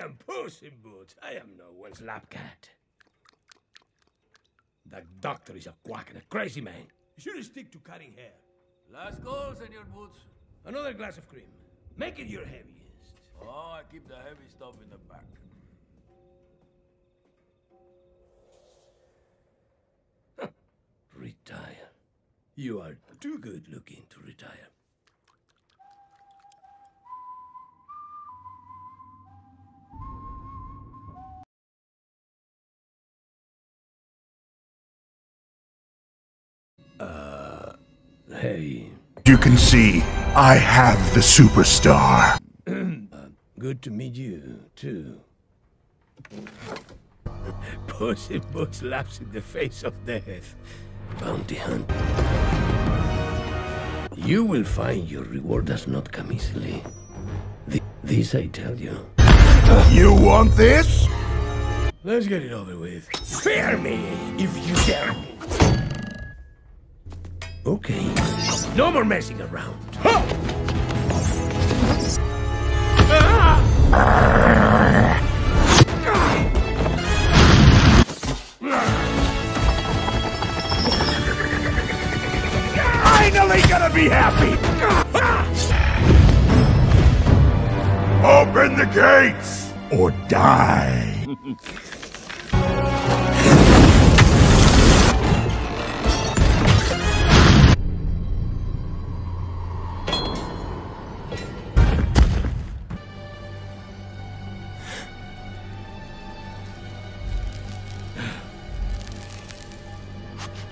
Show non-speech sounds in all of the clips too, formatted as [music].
am Puss in Boots. I am no one's lap cat. That doctor is a quack and a crazy man. You should stick to cutting hair. Last call, Senor Boots. Another glass of cream. Make it your heaviest. Oh, I keep the heavy stuff in the back. Retire. You are too good looking to retire. Hey, You can see, I have the superstar. [clears throat] good to meet you, too. Puss in Boots laughs in the face of death. Bounty hunt. You will find your reward does not come easily. Th- this I tell you. You want this? Let's get it over with. Fear me if you dare. Okay. No more messing around. Finally gonna be happy! Open the gates! Or die! [laughs]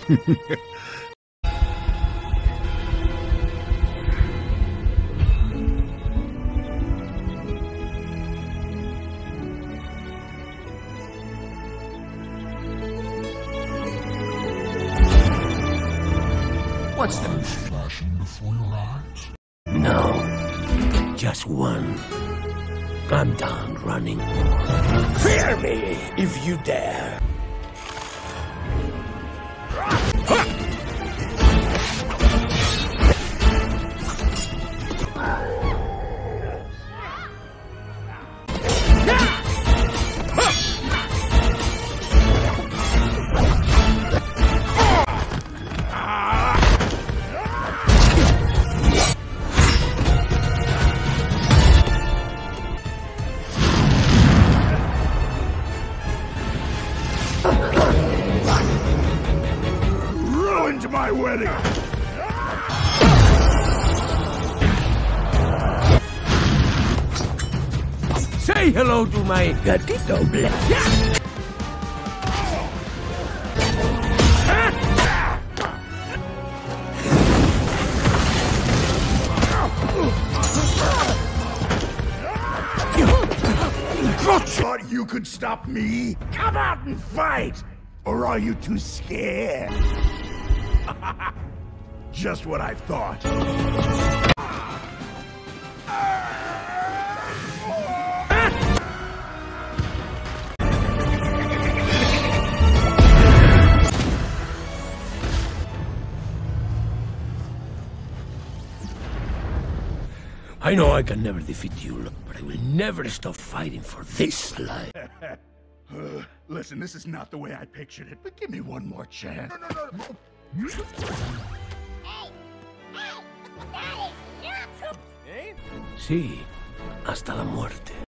What's the flashing before your eyes? No. Just one. I'm done running. Fear me if you dare. My wedding! Say hello to my gatito black. Thought you could stop me? Come out and fight! Or are you too scared? [laughs] Just what I thought. I know I can never defeat you, but I will never stop fighting for this life. [laughs] Listen, this is not the way I pictured it, but give me one more chance. Sí, hasta la muerte.